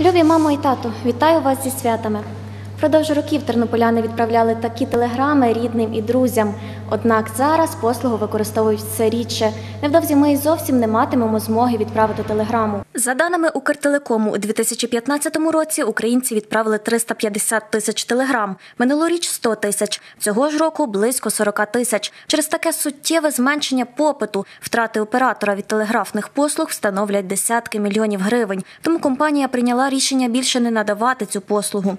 Любі мамо і тато, вітаю вас зі святами. Впродовж років тернополяни відправляли такі телеграми рідним і друзям. Однак зараз послугу використовують все рідше. Невдовзі ми і зовсім не матимемо змоги відправити телеграму. За даними Укртелекому, у 2015 році українці відправили 350 тисяч телеграм. Минулоріч 100 тисяч. Цього ж року близько 40 тисяч. Через таке суттєве зменшення попиту втрати оператора від телеграфних послуг становлять десятки мільйонів гривень. Тому компанія прийняла рішення більше не надавати цю послугу.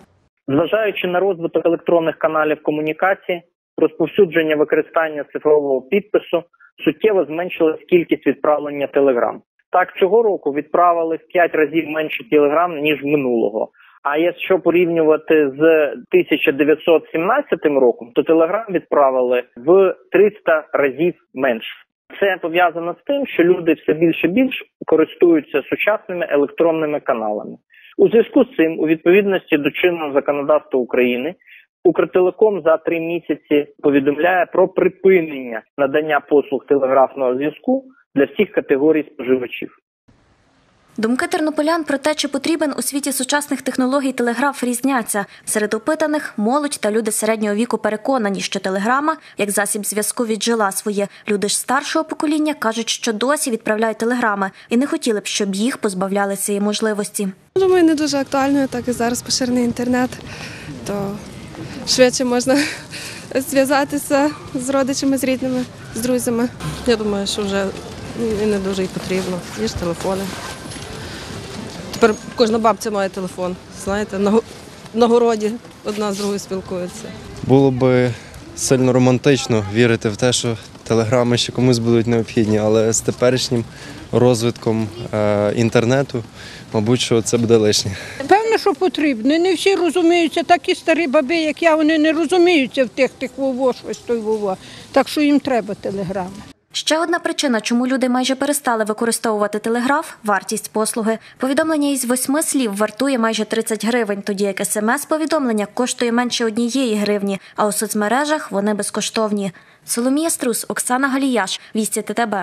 Зважаючи на розвиток електронних каналів комунікації, розповсюдження використання цифрового підпису, суттєво зменшилась кількість відправлення телеграм. Так, цього року відправили в 5 разів менше телеграм, ніж минулого. А якщо порівнювати з 1917 роком, то телеграм відправили в 300 разів менше. Це пов'язано з тим, що люди все більше і більше користуються сучасними електронними каналами. У зв'язку з цим, у відповідності до чинного законодавства України, Укртелеком за три місяці повідомляє про припинення надання послуг телеграфного зв'язку для всіх категорій споживачів. Думки тернополян про те, чи потрібен у світі сучасних технологій телеграф різняться. Серед опитаних молодь та люди середнього віку переконані, що телеграма як засіб зв'язку віджила своє. Люди ж старшого покоління кажуть, що досі відправляють телеграми і не хотіли б, щоб їх позбавляли цієї можливості. Думаю, не дуже актуально, так і зараз поширений інтернет, то швидше можна зв'язатися з родичами, з рідними, з друзями. Я думаю, що вже і не дуже і потрібно. Є ж телефони. Тепер кожна бабця має телефон. Знаєте, на, на городі одна з другою спілкується. Було би сильно романтично вірити в те, що телеграми ще комусь будуть необхідні, але з теперішнім розвитком е, інтернету, мабуть, що це буде лишнє. Певно, що потрібно. Не всі розуміються, так і старі баби, як я, вони не розуміються в тих тих вово, щось той вово. Так що їм треба телеграми. Ще одна причина, чому люди майже перестали використовувати телеграф вартість послуги. Повідомлення із восьми слів вартує майже 30 гривень, тоді як смс-повідомлення коштує менше однієї гривні, а у соцмережах вони безкоштовні. Соломія Струс, Оксана Галіяш, Вісті ТТБ.